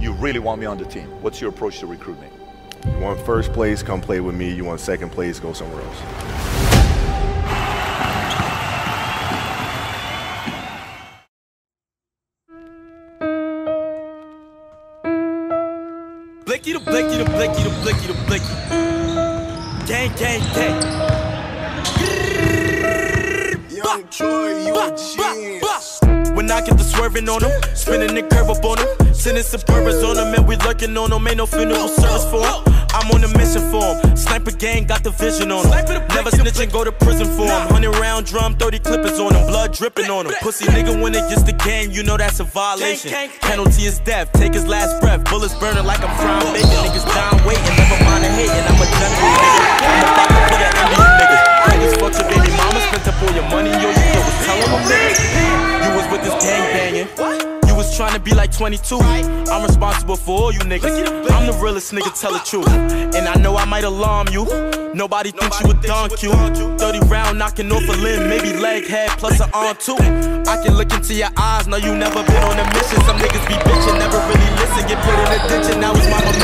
you really want me on the team. What's your approach to recruiting? You want first place, come play with me. You want second place, go somewhere else. Blicky the blicky the blicky the blicky the blicky. Gang, gang, gang. Young Troy, you a genius. When I get the swerving on them, spinning the curve up on them, sending suburbans on them, and we lurking on them. Ain't no funeral service for them. I'm on a mission for them. Sniper gang got the vision on them. Never snitching, go to prison for them. 100 round drum, 30 clippers on them, blood dripping on them. Pussy nigga when it gets the game, you know that's a violation. Penalty is death, take his last breath. Bullets burning like I'm frying bacon. Niggas down waiting, never mind the hating. I'm a general nigga. I'm a doctor for the Indian niggas. Niggas fuck your baby mama, spent up all your money, yo, you was telling them niggas. You was with this gang banging. Was trying to be like 22. I'm responsible for all you niggas. I'm the realest nigga, tell the truth. And I know I might alarm you. Nobody thinks you a donk you. 30 round knocking off a limb, maybe leg, head, plus an arm too. I can look into your eyes, know you never been on a mission. Some niggas be bitching, never really listen. Get put in a ditch and now his mama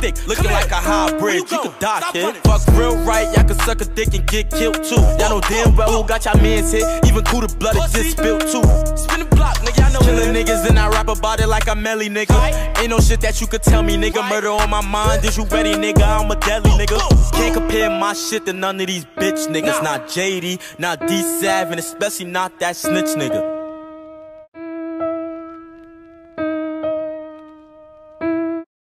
hanging out the stick, looking like a hybrid. You could die, kid. Fuck real right, y'all could suck a dick and get killed too. Y'all know damn well who got y'all mans hit. Even cool the blood it just spilled too. Spin the block, nigga. I know Killing niggas and I rap about it like I'm Melly, nigga. Ain't no shit that you could tell me, nigga. Murder on my mind. Is you ready, nigga? I'm a deadly nigga. Can't compare my shit to none of these bitch niggas. Not JD, not D7, especially not that snitch nigga.